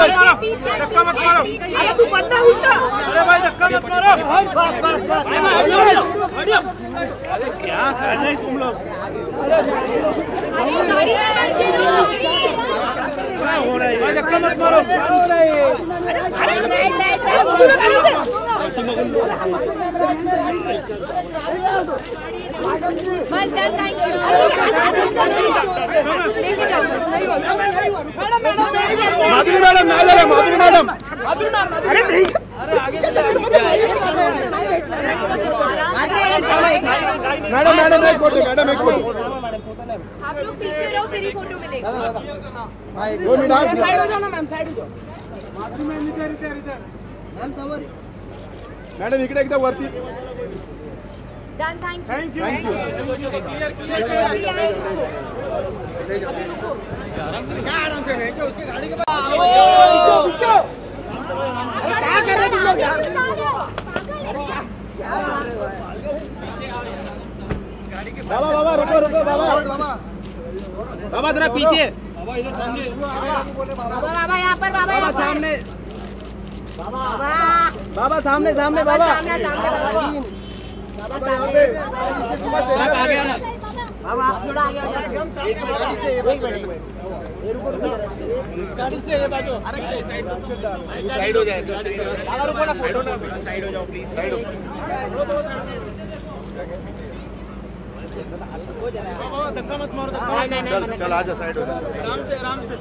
धक्का मत मारो। अरे तू बंदा उल्टा। अरे भाई धक्का मत मारो। अरे क्या कर रहे तुम लोग? क्या हो रहा है भाई धक्का मत मारो। बस थैंक यू लेके जाओ माधुरी मैडम नाही झालं माधुरी मॅडम मॅडम मॅडम एक फ़ोटो मॅडम एक फ़ोटो आप लोग पीछे रहो फिर ही फ़ोटो मिलेगा मिनिट साइड हो जाओ ना मैम साइड हो जाओ। मॅडम इकडे एकदा वरती. Done thank you thank you अभी आए रुको क्या कर रहे तुम लोग यार? बाबा बाबा रुको रुको बाबा। बाबा जरा पीछे। बाबा बाबा यहाँ पर बाबा बाबा सामने। बाबा। सामने सामने बाबा। सामने सामने बाबा। आप आगे आना। बाबा आप थोड़ा आगे हो जाओ एक मिनट एक मिनट गाड़ी से ये बाजू। अरे साइड हो जाए ना साइड हो जाओ प्लीज़। साइड हो बाबा धक्का मत मारो चल चल आजा साइड हो आराम से आराम से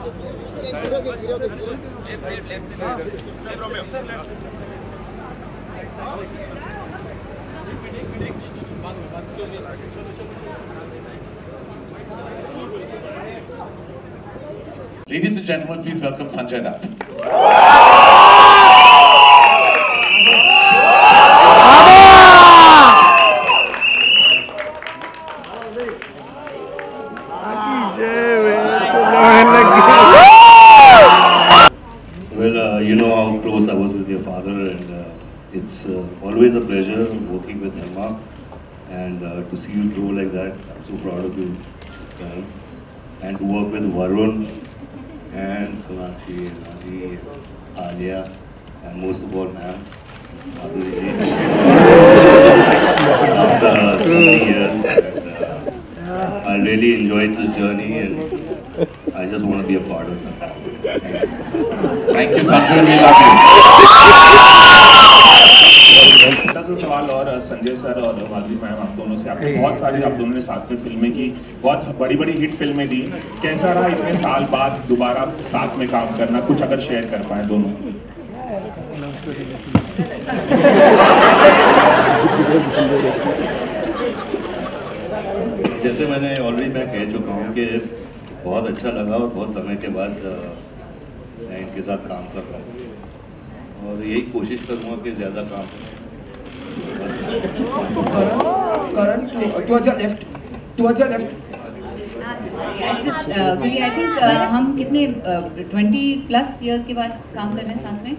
Ladies and gentlemen, please welcome Sanjay Dutt. Well, uh, you know how close I was with your father, and uh, it's uh, always a pleasure working with Dharma. And uh, to see you grow like that, I'm so proud of you, Karan. And to work with Varun and Sonakshi, and Adi, Alia, and most of all, ma'am, Madhuri really enjoyed this journey, and I just want to be a part of that. Thank you, Sanjay. We love you. छोटा सा सवाल और Sanjay sir और माधुरी ma'am आप दोनों से आपने बहुत सारी आप दोनों ने साथ में फ़िल्में की बहुत बड़ी बड़ी हिट फ़िल्में दी कैसा रहा इतने साल बाद दोबारा साथ में काम करना कुछ अगर शेयर कर पाए दोनों जैसे मैंने ऑलरेडी मैं कह चुका हूँ कि बहुत अच्छा लगा और बहुत समय के बाद मैं इनके साथ काम कर रहा हूँ और यही कोशिश करूँगा कि ज़्यादा काम करूँ towards your left. Towards. I think हम कितने ट्वेंटी प्लस इयर्स के बाद काम कर रहे हैं साथ में।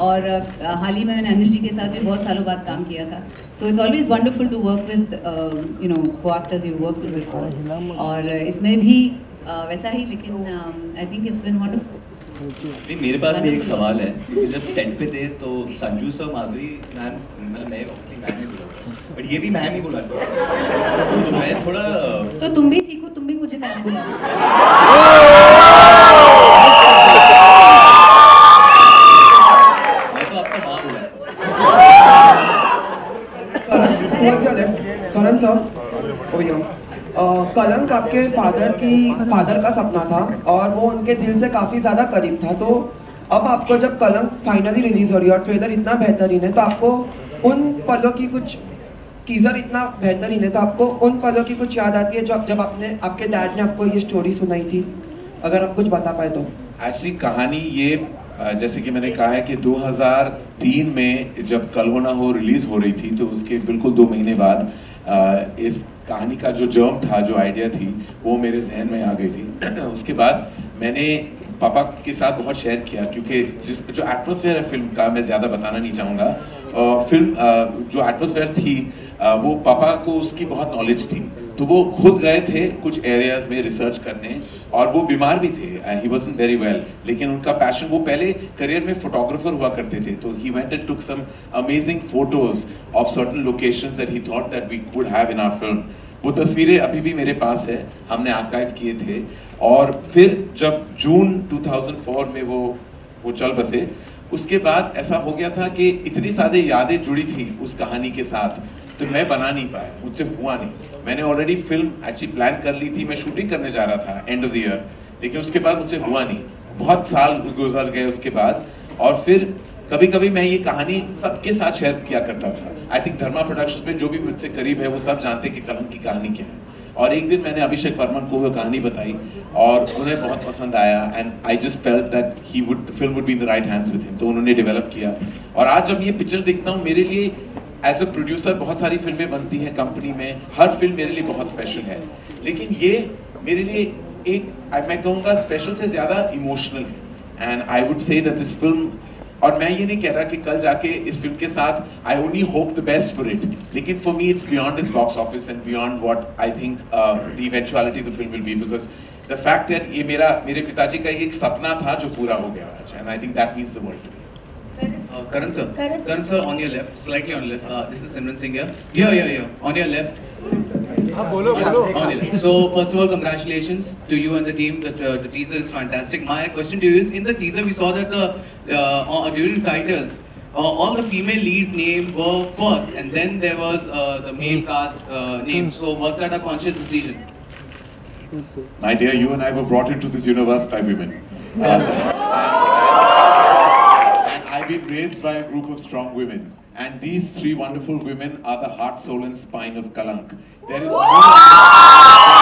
और uh, हाल ही में मैंने अनिल जी के साथ भी बहुत सालों बाद काम किया था। So it's always wonderful to work with you know को एक्टर्स यू वर्क विद और uh, इसमें भी uh, वैसा ही लेकिन I think it's been wonderful नहीं मेरे पास भी एक सवाल है। क्योंकि जब सेट पे थे तो संजू सर माधुरी मैम मैं ऑब्वियसली मैम बट ये भी मैम ही बोला। तो मैं थोड़ा तो तुम भी सीखो तुम भी मुझे मैम तो बोला. Uh, कलंक आपके फादर की फादर का सपना था और वो उनके दिल से काफ़ी ज़्यादा करीब था। तो अब आपको जब कलंक फाइनली रिलीज़ हो रही है और ट्रेलर इतना बेहतरीन है तो आपको उन पलों की कुछ टीजर इतना बेहतरीन है तो आपको उन पलों की कुछ याद आती है जब जब आपने आपके डैड ने आपको ये स्टोरी सुनाई थी? अगर आप कुछ बता पाए तो। एक्चुअली कहानी ये जैसे कि मैंने कहा है कि 2003 में जब कल हो ना हो रिलीज़ हो रही थी तो उसके बिल्कुल दो महीने बाद इस कहानी का जो जर्म था, जो आइडिया थी, वो मेरे जहन में आ गई थी। उसके बाद मैंने पापा के साथ बहुत शेयर किया, क्योंकि जिस जो एटमोसफेयर है फ़िल्म का, मैं ज़्यादा बताना नहीं चाहूँगा। फ़िल्म जो एटमोसफेयर थी वो पापा को उसकी बहुत नॉलेज थी। तो वो खुद गए थे कुछ एरियाज़ में रिसर्च करने और वो बीमार भी थे। ही वाजंट वेरी वेल लेकिन उनका पैशन वो पहले करियर में फोटोग्राफर हुआ करते थे। तो he went and took some amazing photos of certain locations that he thought that we could have in our film वो तस्वीरें अभी भी मेरे पास है। हमने आर्काइव किए थे। और फिर जब जून 2004 में वो वो चल बसे, उसके बाद ऐसा हो गया था कि इतनी सारी यादें जुड़ी थी उस कहानी के साथ। तो मैं बना नहीं पाया, मुझसे हुआ नहीं। मैंने ऑलरेडी फ़िल्म एक्चुअली प्लान कर ली थी, मैं शूटिंग करने जा रहा था एंड ऑफ़ द ईयर लेकिन उसके बाद मुझसे हुआ नहीं। बहुत साल गुजर गए उसके बाद। और फिर कभी कभी मैं ये कहानी सबके साथ शेयर किया करता था। आई थिंक धर्मा प्रोडक्शन में जो भी मुझसे करीब है, वो सब जानते कि कलम की कहानी क्या है। और एक दिन मैंने अभिषेक वर्मन को वो कहानी बताई, और उन्हें बहुत पसंद आया and I just felt that he would film would be in the right hands with him तो उन्होंने डेवलप किया। और आज जब ये पिक्चर देखता हूँ, मेरे लिए एज अ प्रोड्यूसर बहुत सारी फ़िल्में बनती हैं कंपनी में। हर फ़िल्म मेरे लिए बहुत स्पेशल है। लेकिन ये मेरे लिए एक, मैं कहूँगा स्पेशल से ज़्यादा इमोशनल है। And I would say that this film और मैं ये नहीं कह रहा कि कल जाके इस फ़िल्म के साथ I only hope the best for it लेकिन for me it's beyond this box office and beyond what I think the eventuality the film will be because the fact that ये मेरा, मेरे पिताजी का एक सपना था जो पूरा हो गया आज। And I think that means the world to Uh, Karan sir. Karan. Karan sir, on your left, slightly on left. Uh, this is Simran Singh here. Yeah, yeah, yeah. On your left. Ah, on your left. So first of all, congratulations to you and the team. The, uh, the teaser is fantastic. My question to you is, in the teaser we saw that the uh, uh during titles, uh, all the female leads' names were first, and then there was uh, the male hmm. cast uh, name. So was that a conscious decision? My dear, you and I were brought into this universe by women. Uh, I've been raised by a group of strong women. And these three wonderful women are the heart, soul, and spine of Kalank. There is no, there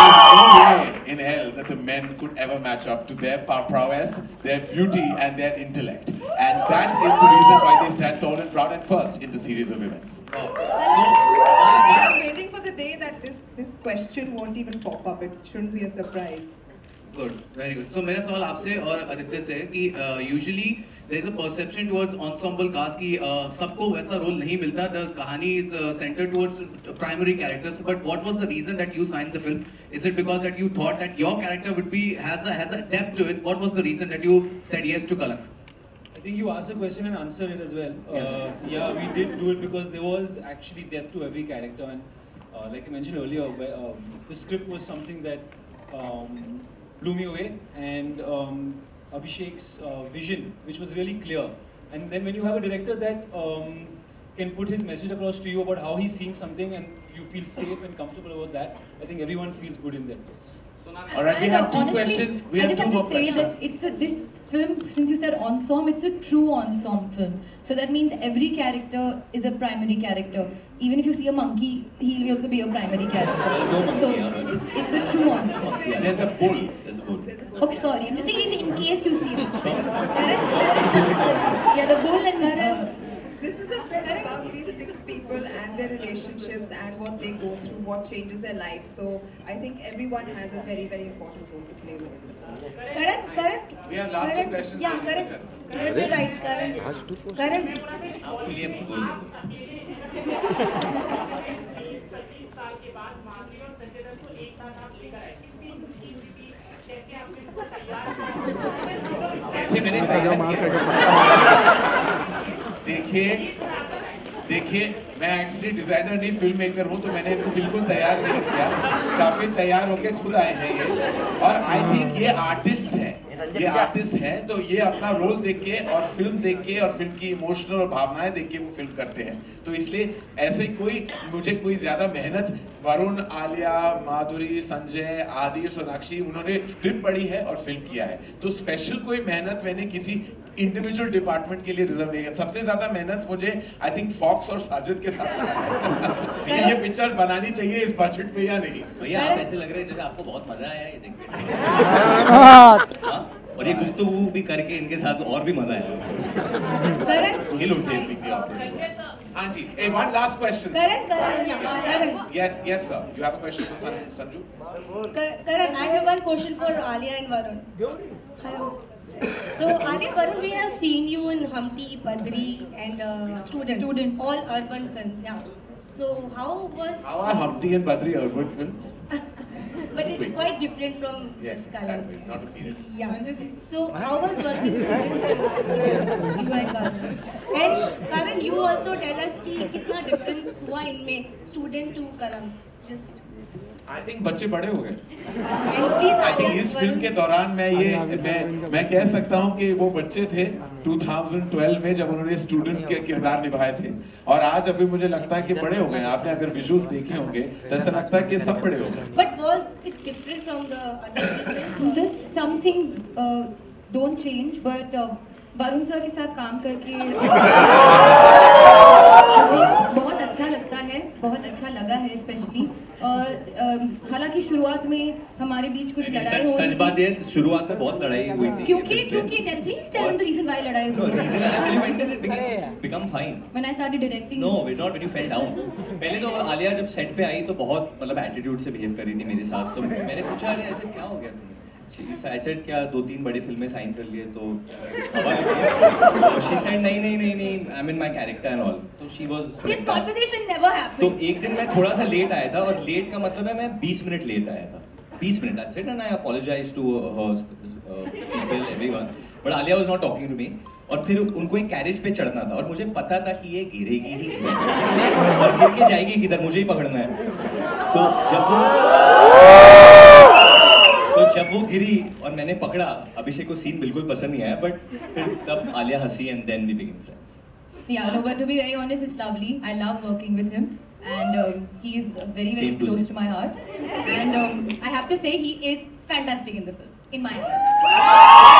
is no way in hell that the men could ever match up to their prowess, their beauty, and their intellect. And that is the reason why they stand tall and proud and first in the series of events. Oh. So, I'm waiting for the day that this this question won't even pop up. It shouldn't be a surprise. Good very good so मेरा सवाल आपसे और आदित्य से है कि usually there is a perception towards ensemble cast की uh, सबको वैसा रोल नहीं मिलता. The kahani is centred towards primary characters but what was the reason that you signed the film is it because that you thought that your character would be has a has a depth to it what was the reason that you said yes to Kalank I think you asked the question and answered it as well. Yes. Uh, yeah, we did do it because there was actually depth to every character, and uh, like I mentioned earlier, where, um, the script was something that um, blew me away, and um, Abhishek's uh, vision, which was really clear. And then when you have a director that um, can put his message across to you about how he's seeing something, and you feel safe and comfortable about that, I think everyone feels good in that place. All right, we have two Honestly, questions. We I have just two have more to say questions. that it's a, this film, since you said ensemble, it's a true ensemble film. So that means every character is a primary character. Even if you see a monkey, he'll also be a primary character. There's no monkey, so yeah. it's, it's a true ensemble. There's a bull. Okay, sorry. I'm just saying in case you see him. yeah, the bull and Karan. This is a film about these six people and their relationships and what they go through, what changes their lives. So I think everyone has a very, very important role to play with. Karan, Karan. We have last Karan, two questions. Yeah, Karan. Karan, you're right, Karan. Karan. I'm William ऐसे मैंने देखिए देखिए मैं actually designer नहीं film maker हूँ तो मैंने इनको बिल्कुल तैयार नहीं किया। काफ़ी तैयार होके खुद आए हैं ये। और आई थिंक ये आर्टिस्ट ये आर्टिस्ट है तो ये अपना रोल देख के और फ़िल्म देख के और फ़िल्म की इमोशनल और भावनाएँ देख के वो फ़िल्म करते हैं। तो इसलिए ऐसे कोई मुझे कोई ज़्यादा मेहनत वरुण आलिया माधुरी संजय आदि सोनाक्षी उन्होंने स्क्रिप्ट पढ़ी है और फ़िल्म किया है। तो स्पेशल कोई मेहनत मैंने किसी इंडिविजुअल डिपार्टमेंट के लिए रिज़र्व नहीं है सबसे ज़्यादा मेहनत मुझे आई थिंक फॉक्स और साजिद के साथ है। कि ये पिक्चर बनानी चाहिए इस बजट में या नहीं। भैया आप ऐसे लग रहे हैं जैसे आपको बहुत मज़ा आया ये देख के। हाँ? और ये गुफ्तगू भी करके इनके साथ और भी मज़ा आया the opportunity. हाँ जी one last question Karan, Karan, yeah, Karan. yes yes sir you have a question for San, Sanju Ka- Karan, I have one question for Alia and So, Alia, Varun, we have seen you in Humpty, Padri, and uh, Student. Student. All urban films, yeah. So how was? How are Humpty and Badri urban films? but it is quite different from yes, this color. Way, not a period. Yeah. So how was working with this UI oh And Karan, you also tell us ki kitna difference hua inme student to Kalam. Just I think बच्चे बड़े हो गए। I think इस film के दौरान मैं ये मैं मैं कह सकता हूँ कि वो बच्चे थे 2012 में जब उन्होंने स्टूडेंट के किरदार निभाए थे। और आज अभी मुझे लगता है कि बड़े हो गए आपने अगर विजुअल्स देखे होंगे तो ऐसा लगता है कि सब बड़े हो गए। But was it different from the other films? This some things uh, don't change, but uh, Varun sir के साथ काम करके। मुझे बहुत अच्छा लगता है बहुत अच्छा लगा है स्पेशली और हालाँकि शुरुआत में हमारे बीच कुछ लड़ाई हो सच रही बात थी शुरुआत में बहुत लड़ाई हुई थी। क्योंकि क्योंकि please tell the reason why लड़ाई हुई become fine. when I started directing No, we not when you fell down. पहले तो आलिया जब सेट पे आई तो बहुत मतलब एटीट्यूड से बिहेव कर रही थी मेरे साथ। तो मैंने पूछा अरे ऐसे क्या हो गया तुम्हें आई क्या दो तीन बड़ी फ़िल्में साइन कर लिए? तो शी सेड नहीं नहीं नहीं नहीं I mean my character and all तो she was conversation never happened. तो एक दिन मैं थोड़ा सा लेट आया था और लेट का मतलब है मैं 20 मिनट लेट आया था। 20 minute I said and I apologise to people everyone but Alia was not talking to me और फिर उनको एक कैरेज पे चढ़ना था और मुझे पता था कि ये गिरेगी ही और गिर के जाएगी किधर? मुझे ही पकड़ना है। तो जब वो जब वो गिरी और मैंने पकड़ा अभिषेक को सीन बिल्कुल पसंद नहीं आया बट फिर तब आलिया हँसी and then we became friends Yeah, no, but to be very honest, it's lovely. I love working with him, and um, he is very, very Same to close same. to my heart. And um, I have to say, he is fantastic in the film, in my eyes.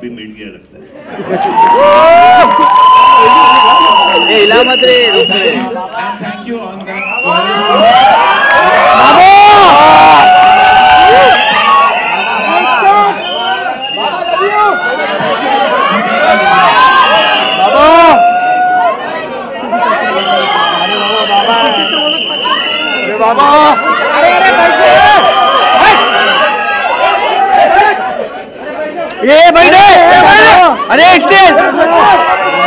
अभी मिट गया लगता है हिला मत रे And thank you on that. अरे बाबा अरे अरे बैठे ये बैठे अरे एक्सटेल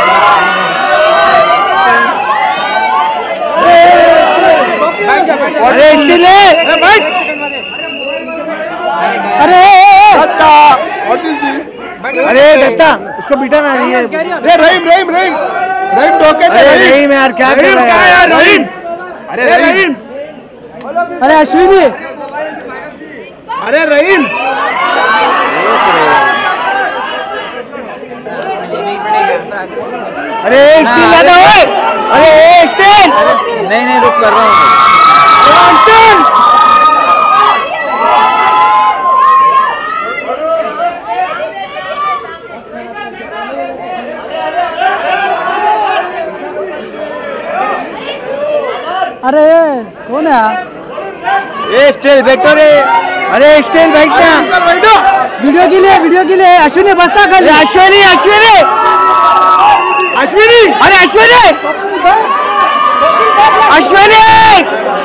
अरे बैठ अरे दत्ता अरे दत्ता उसको बिठा ना नहीं है अरे रहीम रहीम रहीम रहीम धोखे अरे रहीम यार क्या कर रहा है यार रहीम अरे रहीम अरे अश्विनी अरे रहीम अरे स्टील लाना ओए! अरे स्टील! नहीं नहीं रुक कर रहा हूँ। अरे कौन है? ए स्टील बैठो रे। अरे स्टेल बैठना बैठो। वीडियो के लिए वीडियो के लिए अश्विनी बसता खाली। अश्विनी अश्विनी। अश्विनी अरे अश्विनी अश्विनी